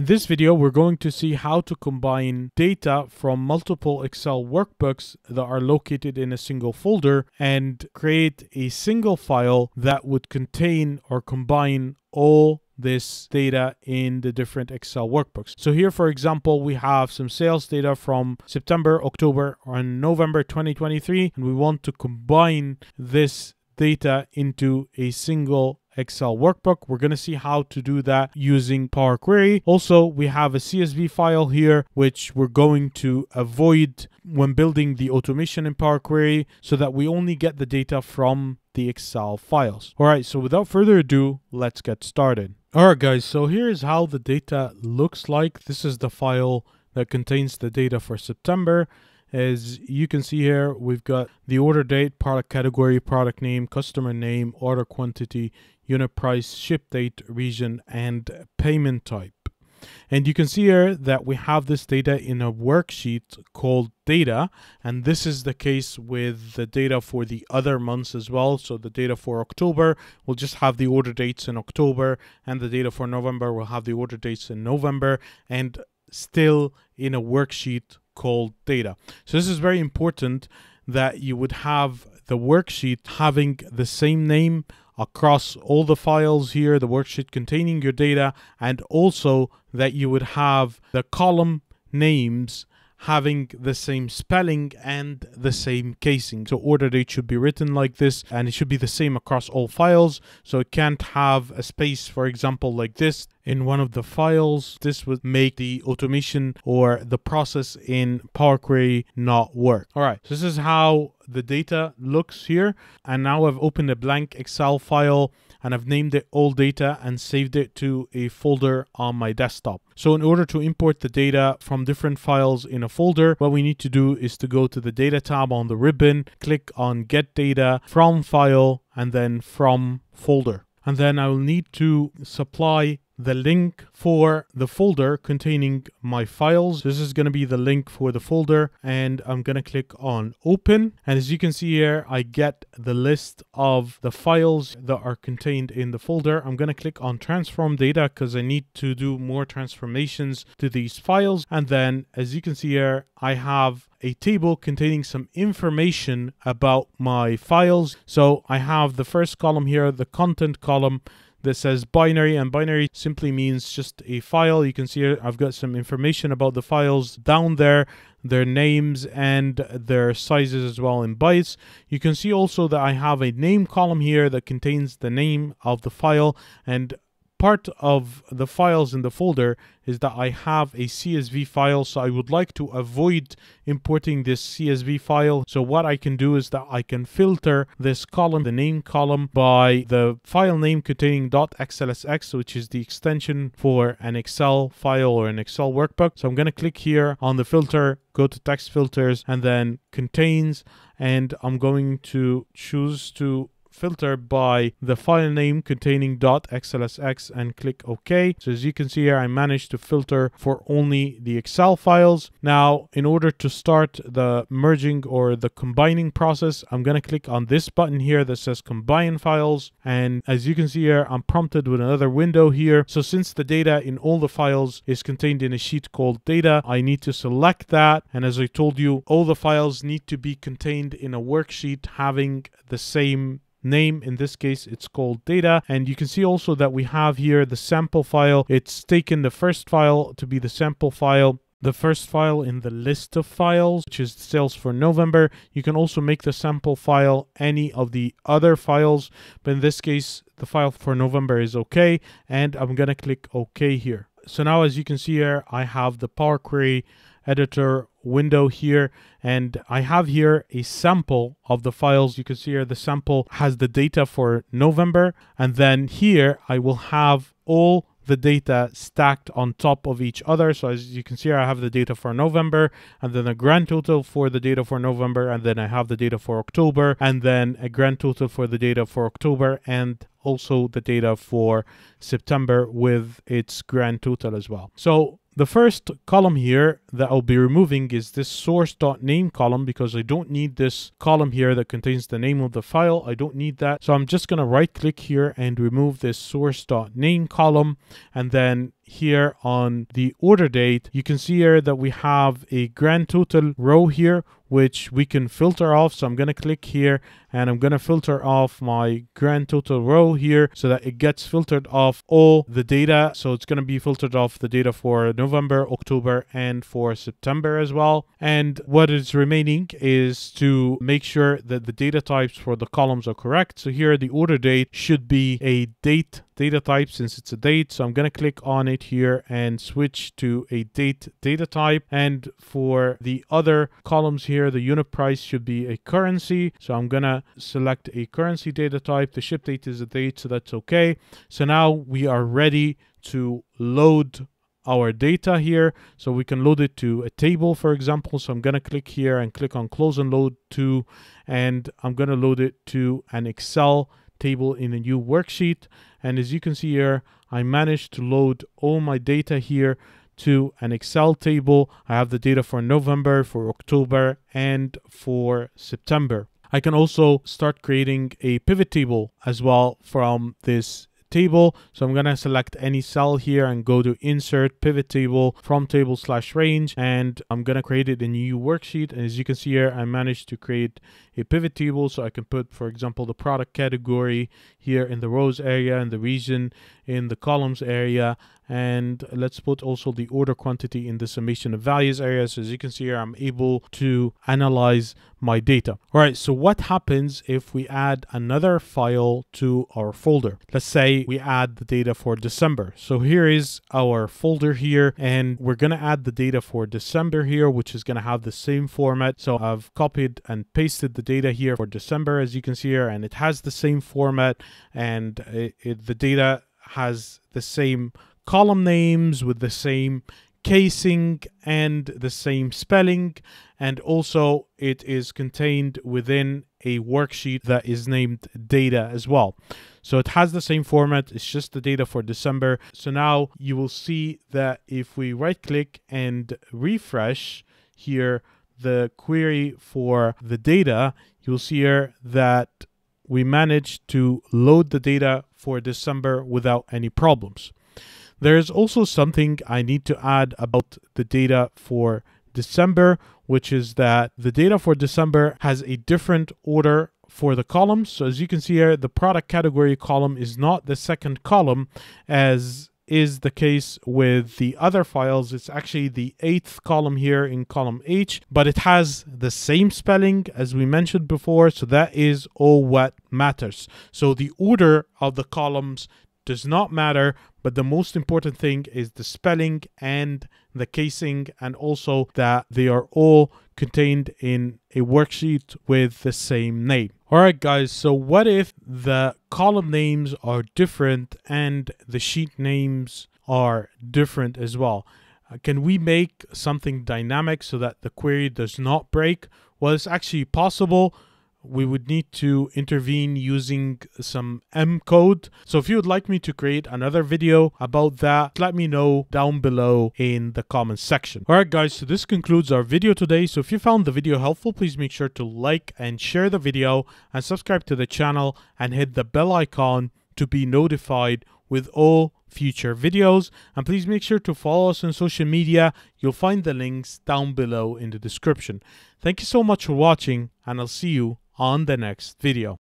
In this video, we're going to see how to combine data from multiple Excel workbooks that are located in a single folder and create a single file that would contain or combine all this data in the different Excel workbooks. So here, for example, we have some sales data from September, October, and November 2023, and we want to combine this data into a single Excel workbook. We're going to see how to do that using Power Query. Also, we have a CSV file here, which we're going to avoid when building the automation in Power Query so that we only get the data from the Excel files. All right, so without further ado, let's get started. All right, guys, so here's how the data looks like. This is the file that contains the data for September. As you can see here, we've got the order date, product category, product name, customer name, order quantity, unit price, ship date, region, and payment type. And you can see here that we have this data in a worksheet called data. And this is the case with the data for the other months as well. So the data for October will just have the order dates in October and the data for November will have the order dates in November and still in a worksheet called data. So this is very important that you would have the worksheet having the same name across all the files here, the worksheet containing your data, and also that you would have the column names having the same spelling and the same casing. So order date should be written like this and it should be the same across all files. So it can't have a space, for example, like this in one of the files. This would make the automation or the process in Power Query not work. All right, so this is how the data looks here. And now I've opened a blank Excel file and I've named it all data and saved it to a folder on my desktop. So in order to import the data from different files in a folder, what we need to do is to go to the data tab on the ribbon, click on get data from file and then from folder. And then I will need to supply the link for the folder containing my files. This is going to be the link for the folder and I'm going to click on open. And as you can see here, I get the list of the files that are contained in the folder. I'm going to click on transform data because I need to do more transformations to these files. And then as you can see here, I have a table containing some information about my files. So I have the first column here, the content column that says binary and binary simply means just a file. You can see I've got some information about the files down there their names and their sizes as well in bytes. You can see also that I have a name column here that contains the name of the file and part of the files in the folder is that I have a CSV file so I would like to avoid importing this CSV file. So what I can do is that I can filter this column the name column by the file name containing .xlsx which is the extension for an Excel file or an Excel workbook. So I'm going to click here on the filter go to text filters and then contains and I'm going to choose to filter by the file name containing .xlsx and click OK. So as you can see here, I managed to filter for only the Excel files. Now, in order to start the merging or the combining process, I'm going to click on this button here that says combine files. And as you can see here, I'm prompted with another window here. So since the data in all the files is contained in a sheet called data, I need to select that. And as I told you, all the files need to be contained in a worksheet having the same name. In this case it's called data. And you can see also that we have here the sample file. It's taken the first file to be the sample file the first file in the list of files, which is sales for November. You can also make the sample file any of the other files, but in this case, the file for November is okay, and I'm gonna click OK here. So now as you can see here, I have the Power Query editor window here and I have here a sample of the files you can see here the sample has the data for November and then here I will have all the data stacked on top of each other so as you can see I have the data for November and then a grand total for the data for November and then I have the data for October and then a grand total for the data for October and also the data for September with its grand total as well. So the first column here that I'll be removing is this source.name column because I don't need this column here that contains the name of the file. I don't need that. So I'm just going to right click here and remove this source.name column. And then here on the order date, you can see here that we have a grand total row here which we can filter off. So I'm going to click here and I'm going to filter off my grand total row here so that it gets filtered off all the data. So it's going to be filtered off the data for November, October, and for September as well. And what is remaining is to make sure that the data types for the columns are correct. So here the order date should be a date data type since it's a date. So I'm going to click on it here and switch to a date data type. And for the other columns here, the unit price should be a currency. So I'm going to select a currency data type. The ship date is a date, so that's okay. So now we are ready to load our data here so we can load it to a table for example so i'm going to click here and click on close and load to and i'm going to load it to an excel table in a new worksheet. And as you can see here, I managed to load all my data here to an Excel table. I have the data for November, for October, and for September. I can also start creating a pivot table as well from this table. So I'm going to select any cell here and go to insert pivot table from table slash range. And I'm going to create it in a new worksheet. And as you can see here, I managed to create a pivot table. So I can put, for example, the product category here in the rows area and the region in the columns area. And let's put also the order quantity in the summation of values area. So as you can see here, I'm able to analyze my data. All right, so what happens if we add another file to our folder? Let's say we add the data for December. So here is our folder here, and we're gonna add the data for December here, which is gonna have the same format. So I've copied and pasted the data here for December, as you can see here, and it has the same format, and it, it, the data has the same column names with the same casing and the same spelling and also it is contained within a worksheet that is named data as well. So it has the same format it's just the data for december. So now you will see that if we right click and refresh here the query for the data you'll see here that we managed to load the data for december without any problems there is also something I need to add about the data for December, which is that the data for December has a different order for the columns. So as you can see here, the product category column is not the second column as is the case with the other files. It's actually the eighth column here in column H, but it has the same spelling as we mentioned before. So that is all what matters. So the order of the columns does not matter, but the most important thing is the spelling and the casing, and also that they are all contained in a worksheet with the same name. Alright guys, so what if the column names are different and the sheet names are different as well? Uh, can we make something dynamic so that the query does not break? Well, it's actually possible we would need to intervene using some M code. So if you would like me to create another video about that, let me know down below in the comments section. Alright guys, so this concludes our video today. So if you found the video helpful, please make sure to like and share the video and subscribe to the channel and hit the bell icon to be notified with all future videos. And please make sure to follow us on social media. You'll find the links down below in the description. Thank you so much for watching and I'll see you on the next video.